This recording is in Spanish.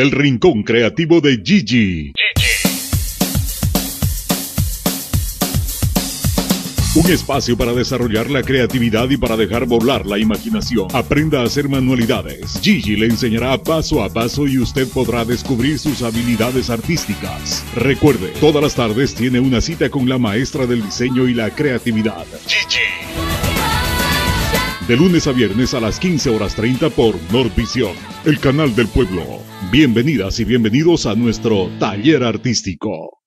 El rincón creativo de Gigi. Un espacio para desarrollar la creatividad y para dejar volar la imaginación. Aprenda a hacer manualidades. Gigi le enseñará paso a paso y usted podrá descubrir sus habilidades artísticas. Recuerde, todas las tardes tiene una cita con la maestra del diseño y la creatividad. Gigi. De lunes a viernes a las 15 horas 30 por Nordvisión, el canal del pueblo. Bienvenidas y bienvenidos a nuestro taller artístico.